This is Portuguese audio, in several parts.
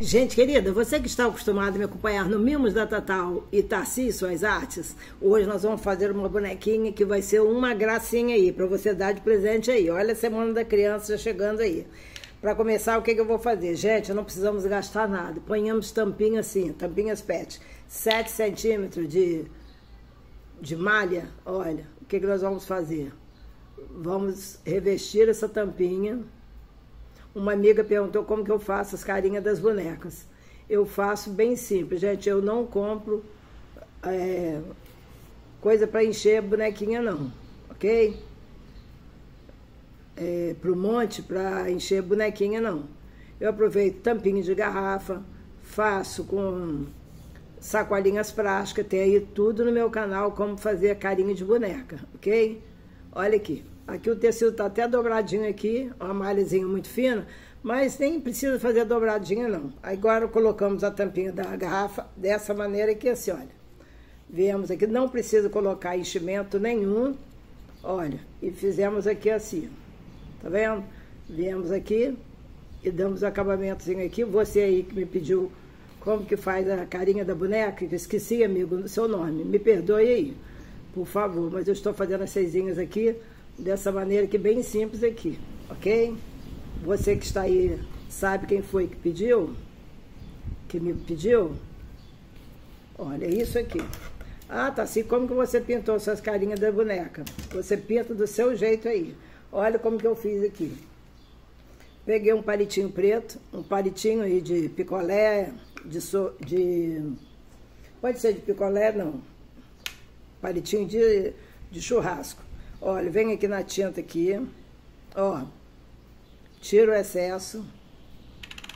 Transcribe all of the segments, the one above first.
Gente querida, você que está acostumado a me acompanhar no Mimos da Tatal e Tarci Suas Artes, hoje nós vamos fazer uma bonequinha que vai ser uma gracinha aí, para você dar de presente aí. Olha a Semana da Criança já chegando aí. Para começar, o que, que eu vou fazer? Gente, não precisamos gastar nada. Ponhamos tampinha assim, tampinhas PET. 7 centímetros de, de malha. Olha, o que, que nós vamos fazer? Vamos revestir essa tampinha uma amiga perguntou como que eu faço as carinhas das bonecas. Eu faço bem simples, gente. Eu não compro é, coisa para encher bonequinha, não. Ok? É, pro monte, para encher bonequinha, não. Eu aproveito tampinha de garrafa, faço com sacolinhas plásticas, tem aí tudo no meu canal como fazer carinha de boneca, ok? Olha aqui. Aqui o tecido está até dobradinho aqui, uma malhazinha muito fina, mas nem precisa fazer dobradinha não. Agora colocamos a tampinha da garrafa dessa maneira aqui assim, olha. Viemos aqui, não precisa colocar enchimento nenhum, olha, e fizemos aqui assim, tá vendo? Viemos aqui e damos o acabamentozinho aqui. Você aí que me pediu como que faz a carinha da boneca, que esqueci, amigo, o seu nome, me perdoe aí, por favor, mas eu estou fazendo as seisinhas aqui, dessa maneira aqui, bem simples aqui, ok? Você que está aí, sabe quem foi que pediu? Que me pediu? Olha, isso aqui. Ah, tá assim, como que você pintou suas carinhas da boneca? Você pinta do seu jeito aí. Olha como que eu fiz aqui. Peguei um palitinho preto, um palitinho aí de picolé, de, so, de... Pode ser de picolé, não. Palitinho de, de churrasco. Olha, vem aqui na tinta aqui, ó, tira o excesso,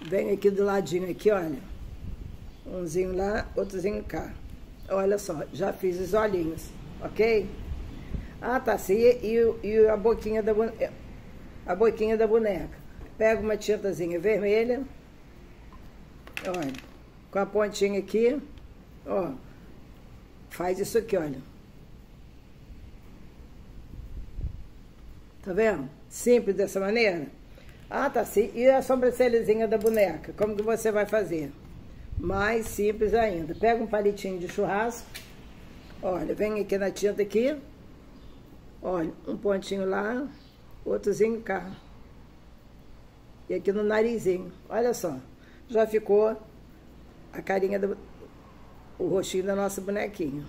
vem aqui do ladinho aqui, olha, umzinho lá, outrozinho cá. Olha só, já fiz os olhinhos, ok? Ah, tá assim, e, e a boquinha da a boquinha da boneca. Pega uma tintazinha vermelha, olha, com a pontinha aqui, ó, faz isso aqui, olha. Tá vendo? Simples dessa maneira. Ah, tá sim. E a sobrancelhazinha da boneca? Como que você vai fazer? Mais simples ainda. Pega um palitinho de churrasco. Olha, vem aqui na tinta aqui. Olha, um pontinho lá, outrozinho cá. E aqui no narizinho. Olha só. Já ficou a carinha do... o rostinho da nossa bonequinha.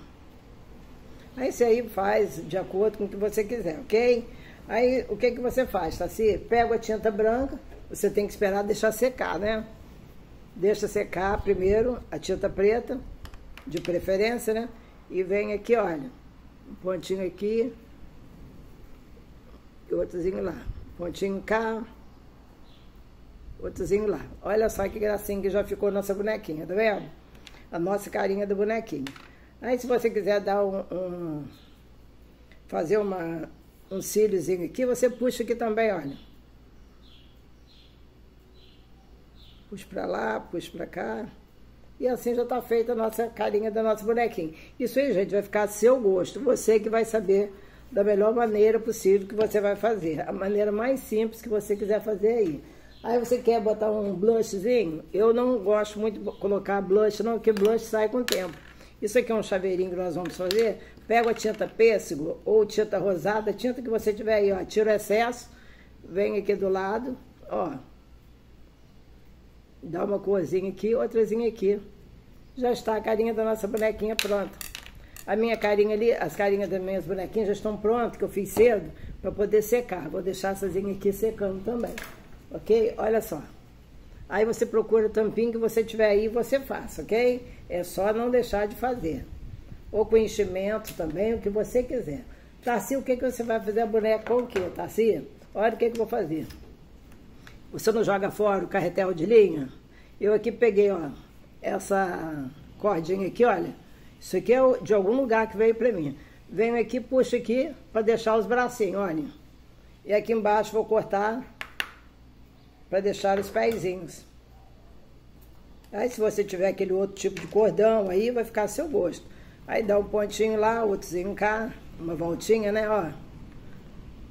Aí você aí faz de acordo com o que você quiser, ok? Aí, o que que você faz, Taci? Pega a tinta branca, você tem que esperar deixar secar, né? Deixa secar primeiro a tinta preta, de preferência, né? E vem aqui, olha, um pontinho aqui, e outrozinho lá. Pontinho cá, outrozinho lá. Olha só que gracinha que já ficou nossa bonequinha, tá vendo? A nossa carinha do bonequinho. Aí, se você quiser dar um, um fazer uma um cíliozinho aqui, você puxa aqui também, olha. Puxa pra lá, puxa pra cá. E assim já tá feita a nossa carinha da nossa bonequinha. Isso aí, gente, vai ficar a seu gosto. Você que vai saber da melhor maneira possível que você vai fazer. A maneira mais simples que você quiser fazer aí. Aí você quer botar um blushzinho? Eu não gosto muito de colocar blush, não, porque blush sai com o tempo. Isso aqui é um chaveirinho que nós vamos fazer. Pega a tinta pêssego ou tinta rosada, tinta que você tiver aí, ó. Tira o excesso, vem aqui do lado, ó. Dá uma corzinha aqui, outrazinha aqui. Já está a carinha da nossa bonequinha pronta. A minha carinha ali, as carinhas das minhas bonequinhas já estão prontas, que eu fiz cedo, para poder secar. Vou deixar essas aqui secando também. Ok? Olha só. Aí você procura o tampinho que você tiver aí e você faça, ok? É só não deixar de fazer. Ou com enchimento também, o que você quiser. Tarci, o que, que você vai fazer a boneca com o quê, Tarci? Olha o que, que eu vou fazer. Você não joga fora o carretel de linha? Eu aqui peguei, ó, essa cordinha aqui, olha. Isso aqui é de algum lugar que veio pra mim. Venho aqui, puxo aqui para deixar os bracinhos, olha. E aqui embaixo vou cortar para deixar os pezinhos. Aí se você tiver aquele outro tipo de cordão aí, vai ficar a seu gosto. Aí dá um pontinho lá, outrozinho cá, uma voltinha, né, ó.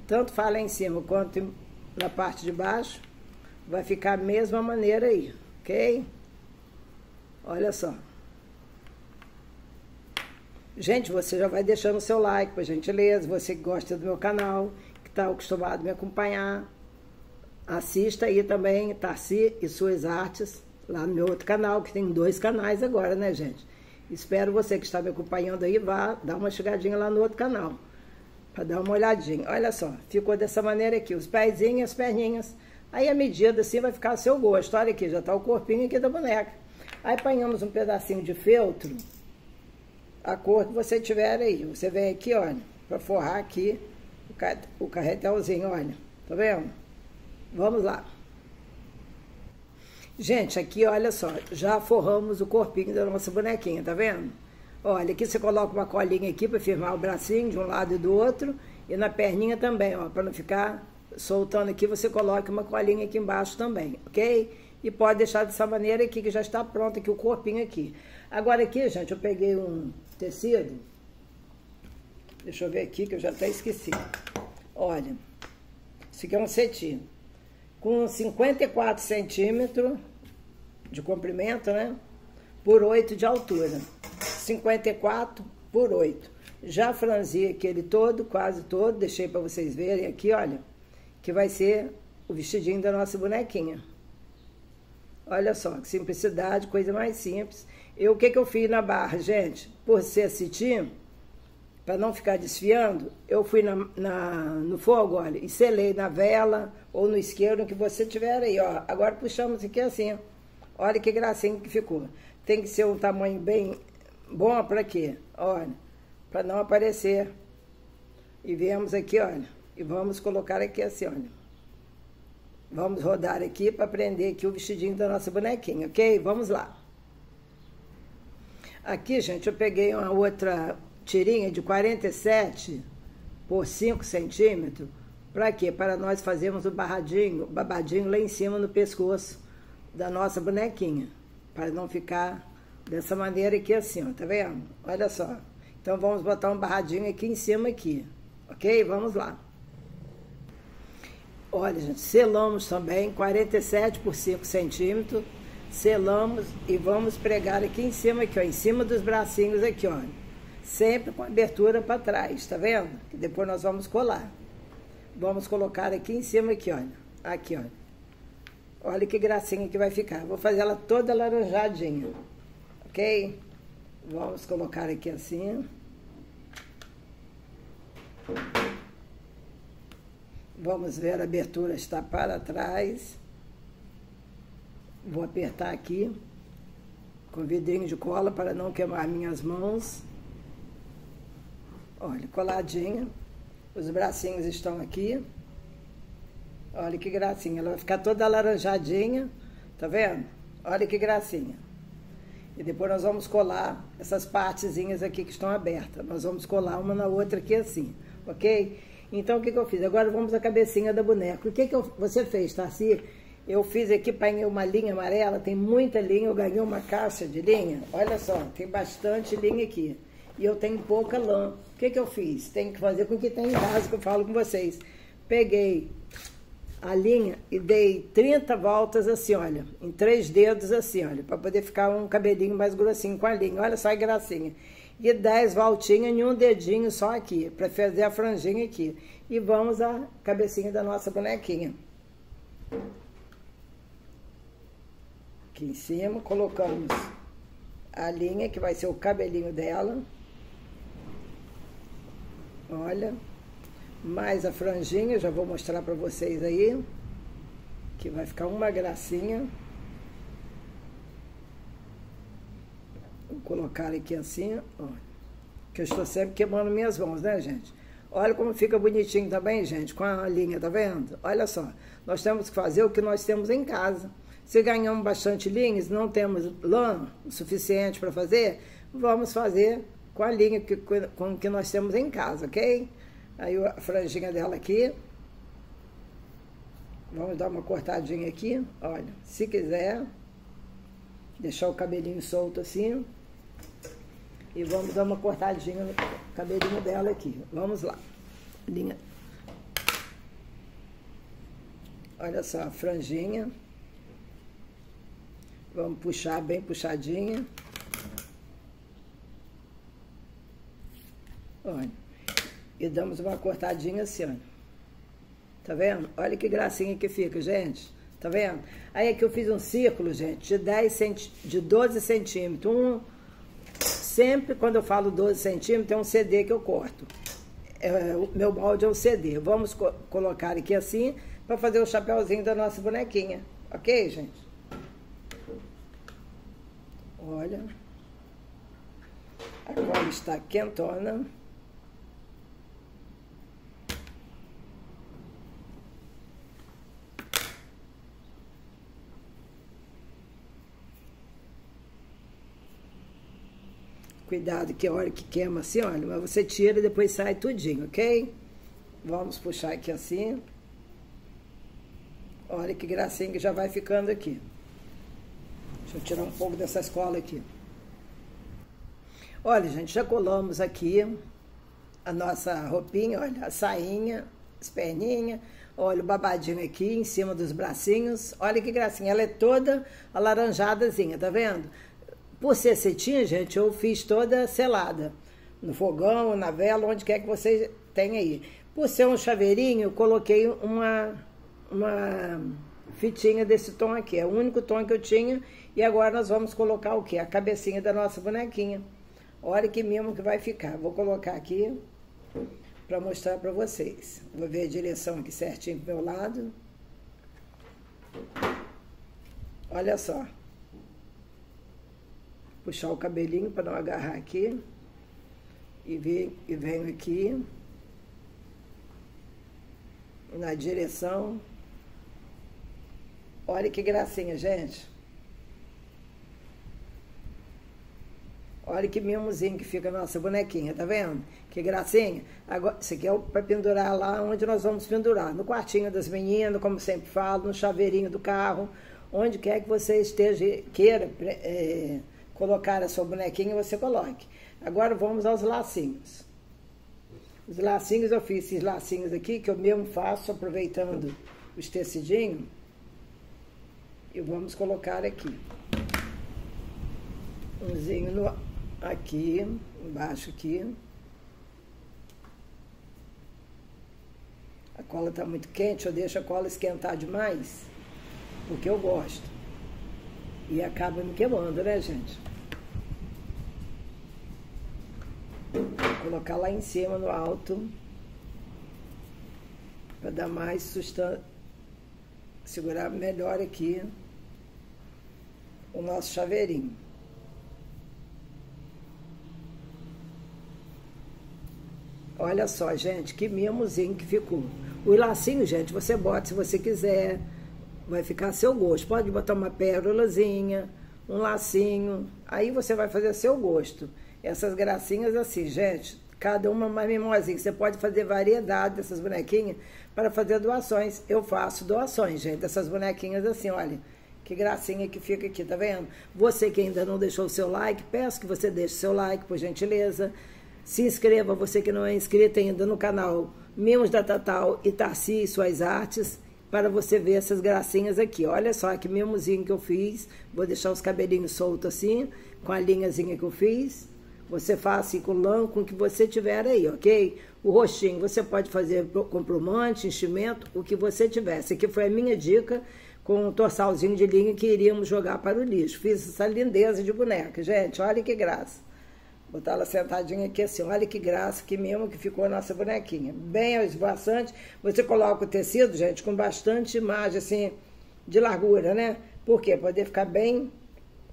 Tanto fala em cima quanto na parte de baixo, vai ficar a mesma maneira aí, ok? Olha só. Gente, você já vai deixando o seu like, por gentileza. Você que gosta do meu canal, que está acostumado a me acompanhar. Assista aí também, Tarci e Suas Artes, lá no meu outro canal, que tem dois canais agora, né, gente? Espero você que está me acompanhando aí, vá dar uma chegadinha lá no outro canal, para dar uma olhadinha. Olha só, ficou dessa maneira aqui, os pezinhos, as perninhas. Aí a medida assim vai ficar a seu gosto. Olha aqui, já está o corpinho aqui da boneca. Aí apanhamos um pedacinho de feltro, a cor que você tiver aí. Você vem aqui, olha, para forrar aqui o carretelzinho, olha. Tá vendo? Vamos lá. Gente, aqui, olha só, já forramos o corpinho da nossa bonequinha, tá vendo? Olha, aqui você coloca uma colinha aqui para firmar o bracinho de um lado e do outro. E na perninha também, ó, para não ficar soltando aqui, você coloca uma colinha aqui embaixo também, ok? E pode deixar dessa maneira aqui, que já está pronto aqui o corpinho aqui. Agora aqui, gente, eu peguei um tecido. Deixa eu ver aqui, que eu já até esqueci. Olha, esse aqui é um cetim. Com 54 centímetros de comprimento, né? Por 8 de altura. 54 por 8. Já franzi aquele todo, quase todo, deixei para vocês verem aqui, olha, que vai ser o vestidinho da nossa bonequinha. Olha só, que simplicidade, coisa mais simples. Eu, o que, que eu fiz na barra, gente? Por ser cetim, para não ficar desfiando, eu fui na, na, no fogo, olha, e selei na vela ou no isqueiro, que você tiver aí, ó. Agora puxamos aqui assim, ó. Olha que gracinha que ficou. Tem que ser um tamanho bem bom para quê? Olha, para não aparecer. E viemos aqui, olha, e vamos colocar aqui assim, olha. Vamos rodar aqui para prender aqui o vestidinho da nossa bonequinha, ok? Vamos lá. Aqui, gente, eu peguei uma outra tirinha de 47 por 5 centímetros. Para quê? Para nós fazermos o barradinho, babadinho lá em cima no pescoço da nossa bonequinha. Para não ficar dessa maneira aqui assim, ó, tá vendo? Olha só. Então vamos botar um barradinho aqui em cima aqui, ok? Vamos lá. Olha, gente, selamos também 47 por 5 centímetros. Selamos e vamos pregar aqui em cima, aqui, ó, em cima dos bracinhos aqui, ó. Sempre com abertura para trás, tá vendo? Que depois nós vamos colar. Vamos colocar aqui em cima, aqui, olha. Aqui, ó. Olha que gracinha que vai ficar. Vou fazer ela toda laranjadinha, ok? Vamos colocar aqui assim. Vamos ver, a abertura está para trás. Vou apertar aqui com vidrinho de cola para não queimar minhas mãos. Olha, coladinha. Os bracinhos estão aqui. Olha que gracinha. Ela vai ficar toda alaranjadinha. Tá vendo? Olha que gracinha. E depois nós vamos colar essas partezinhas aqui que estão abertas. Nós vamos colar uma na outra aqui assim, ok? Então, o que, que eu fiz? Agora vamos à cabecinha da boneca. O que, que eu, você fez, Tarci? Eu fiz aqui, paguei uma linha amarela, tem muita linha, eu ganhei uma caixa de linha. Olha só, tem bastante linha aqui. E eu tenho pouca lã. O que, que eu fiz? Tem que fazer com o que tem em casa, que eu falo com vocês. Peguei a linha e dei 30 voltas assim, olha, em três dedos assim, olha, para poder ficar um cabelinho mais grossinho com a linha. Olha só a gracinha e 10 voltinhas em um dedinho só aqui, para fazer a franjinha aqui. E vamos a cabecinha da nossa bonequinha. Aqui em cima, colocamos a linha, que vai ser o cabelinho dela. Olha, mais a franjinha, já vou mostrar para vocês aí, que vai ficar uma gracinha. Vou colocar aqui assim, ó. Que eu estou sempre queimando minhas mãos, né, gente? Olha como fica bonitinho também, gente, com a linha, tá vendo? Olha só, nós temos que fazer o que nós temos em casa. Se ganhamos bastante linhas, não temos lã o suficiente para fazer, vamos fazer com a linha que, com que nós temos em casa, ok? Aí a franjinha dela aqui. Vamos dar uma cortadinha aqui, olha, se quiser, deixar o cabelinho solto assim. E vamos dar uma cortadinha no cabelinho dela aqui. Vamos lá. Linha. Olha só, a franjinha. Vamos puxar bem puxadinha. Olha. E damos uma cortadinha assim, ó. Tá vendo? Olha que gracinha que fica, gente. Tá vendo? Aí aqui eu fiz um círculo, gente, de 10 centi de 12 centímetros. Um, sempre quando eu falo 12 centímetros, é um CD que eu corto. É, o meu balde é um CD. Vamos co colocar aqui assim para fazer o chapéuzinho da nossa bonequinha. Ok, gente? Olha. A cola está quentona. Cuidado que a hora que queima assim, olha, mas você tira e depois sai tudinho, ok? Vamos puxar aqui assim. Olha que gracinha que já vai ficando aqui. Deixa eu tirar um pouco dessa escola aqui. Olha, gente, já colamos aqui a nossa roupinha, olha, a sainha, as perninhas, olha o babadinho aqui em cima dos bracinhos. Olha que gracinha, ela é toda alaranjadazinha, tá vendo? Por ser cetim, gente, eu fiz toda selada. No fogão, na vela, onde quer que vocês tenham aí. Por ser um chaveirinho, eu coloquei uma, uma fitinha desse tom aqui. É o único tom que eu tinha. E agora nós vamos colocar o quê? A cabecinha da nossa bonequinha. Olha que mimo que vai ficar. Vou colocar aqui para mostrar para vocês. Vou ver a direção aqui certinho pro meu lado. Olha só puxar o cabelinho para não agarrar aqui. E, vem, e venho aqui na direção. Olha que gracinha, gente. Olha que mimozinho que fica a nossa bonequinha, tá vendo? Que gracinha. Agora, isso aqui é para pendurar lá onde nós vamos pendurar. No quartinho das meninas, como sempre falo, no chaveirinho do carro, onde quer que você esteja, queira é, colocar a sua bonequinha, você coloque. Agora vamos aos lacinhos. Os lacinhos, eu fiz esses lacinhos aqui, que eu mesmo faço, aproveitando os tecidinhos. E vamos colocar aqui. Umzinho no, aqui, embaixo aqui. A cola está muito quente, eu deixo a cola esquentar demais, porque eu gosto. E acaba me queimando, né, gente? Colocar lá em cima, no alto, para dar mais sustância, segurar melhor aqui o nosso chaveirinho. Olha só, gente, que mimozinho que ficou. O lacinho, gente, você bota se você quiser. Vai ficar a seu gosto. Pode botar uma pérolazinha, um lacinho. Aí você vai fazer a seu gosto. Essas gracinhas assim, gente, cada uma mais mimosinha. Você pode fazer variedade dessas bonequinhas para fazer doações. Eu faço doações, gente, dessas bonequinhas assim, olha. Que gracinha que fica aqui, tá vendo? Você que ainda não deixou o seu like, peço que você deixe o seu like, por gentileza. Se inscreva, você que não é inscrito ainda no canal Mimos da Tatal e Tarci e Suas Artes, para você ver essas gracinhas aqui. Olha só que mimozinho que eu fiz. Vou deixar os cabelinhos soltos assim, com a linhazinha que eu fiz. Você faz assim com lã, com o que você tiver aí, ok? O rostinho você pode fazer com plumante, enchimento, o que você tiver. Essa aqui foi a minha dica com um torsalzinho de linha que iríamos jogar para o lixo. Fiz essa lindeza de boneca, gente, olha que graça. Botar ela sentadinha aqui assim, olha que graça, que mesmo que ficou a nossa bonequinha. Bem esvoaçante. Você coloca o tecido, gente, com bastante imagem, assim, de largura, né? Por quê? Poder ficar bem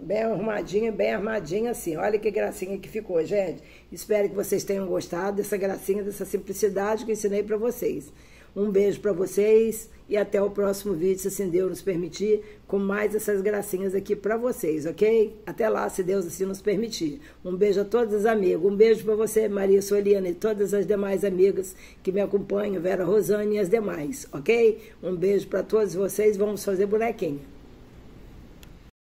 Bem arrumadinha, bem armadinha assim. Olha que gracinha que ficou, gente. Espero que vocês tenham gostado dessa gracinha, dessa simplicidade que eu ensinei para vocês. Um beijo para vocês e até o próximo vídeo, se assim Deus nos permitir, com mais essas gracinhas aqui para vocês, ok? Até lá, se Deus assim nos permitir. Um beijo a todos os amigos. Um beijo para você, Maria Soliana, e todas as demais amigas que me acompanham, Vera Rosane e as demais, ok? Um beijo para todos vocês. Vamos fazer bonequinho.